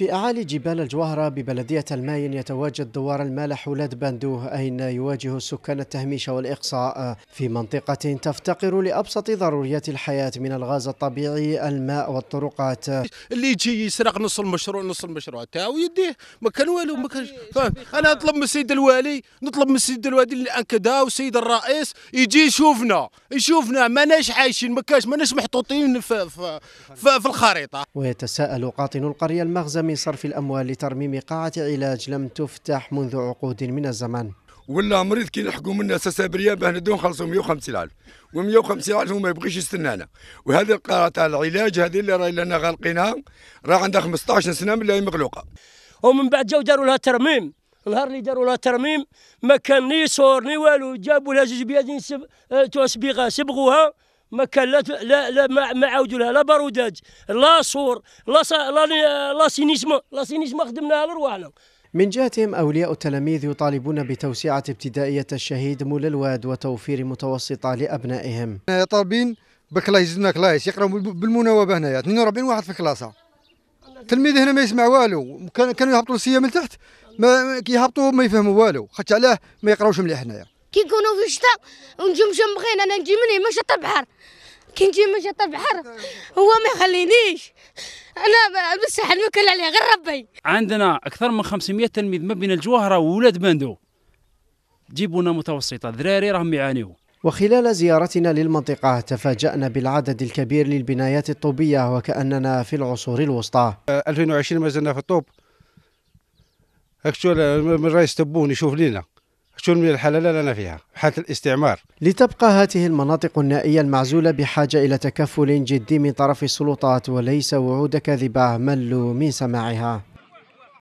في أعالي جبال الجوهرة ببلدية الماين يتواجد دوار المالح ولاد باندوه أين يواجه السكان التهميش والإقصاء في منطقة تفتقر لأبسط ضروريات الحياة من الغاز الطبيعي الماء والطرقات. اللي يجي يسرق نص المشروع نص المشروع تاعو يديه ما كان والو ما كان أنا نطلب من السيد الوالي نطلب من السيد الوالي اللي انكدا والسيد الرئيس يجي يشوفنا يشوفنا ماناش عايشين ما كاش ماناش محطوطين في, في, في, في الخريطة. ويتساءل قاطن القرية المغزى من صرف الأموال لترميم قاعة علاج لم تفتح منذ عقود من الزمن ولا مريض كي نحكوا منا ساسابريا باه ندو نخلصوا 150000 و150000 هو ما يبغيش يستنانا وهذه القاعه تاع العلاج هذه اللي راهي لنا غالقينها راه عندها 15 سنة من اللي مغلوقه ومن بعد جاو داروا لها ترميم. النهار اللي داروا لها ترميم ما كان ني صور ني والو جابوا لها جوج بيادين سب... تسبيغه صبغوها ما كان لا لا, لا ما, ما عاودوا لها لا باروداج لا صور لا. لا لا سينيسما لا سينيسما خدمناها لرواحنا من جهتهم أولياء التلاميذ يطالبون بتوسعة ابتدائية الشهيد مول الواد وتوفير متوسطة لأبنائهم. طالبين بكلايس زدنا كلايس يقراو بالمناوبة هنايا 42 واحد في كلاسة التلميذ هنا ما يسمع والو. كانوا يهبطوا السيه من تحت ما كيهبطوا ما يفهموا والو. خاطر علاه ما يقراوش مليح هنايا. كي نكونوا في الشتاء ونجي مشمخين أنا نجي مني مشط البحر. كي نجي مشط البحر هو ما يخلينيش. أنا بصح نوكل عليه غير ربي. عندنا أكثر من 500 تلميذ ما بين الجوهرة وولاد باندو جيبوا لنا متوسطة ذراري راهم يعانيوا وخلال زيارتنا للمنطقة تفاجأنا بالعدد الكبير للبنايات الطوبية وكأننا في العصور الوسطى. 2020 ما زلنا في الطوب. هاك شو من رئيس تبون يشوف لنا شو من الحالة لا لنا فيها؟ حالة الاستعمار. لتبقى هذه المناطق النائية المعزولة بحاجة إلى تكفل جدي من طرف السلطات وليس وعود كاذبة ملوا من سماعها.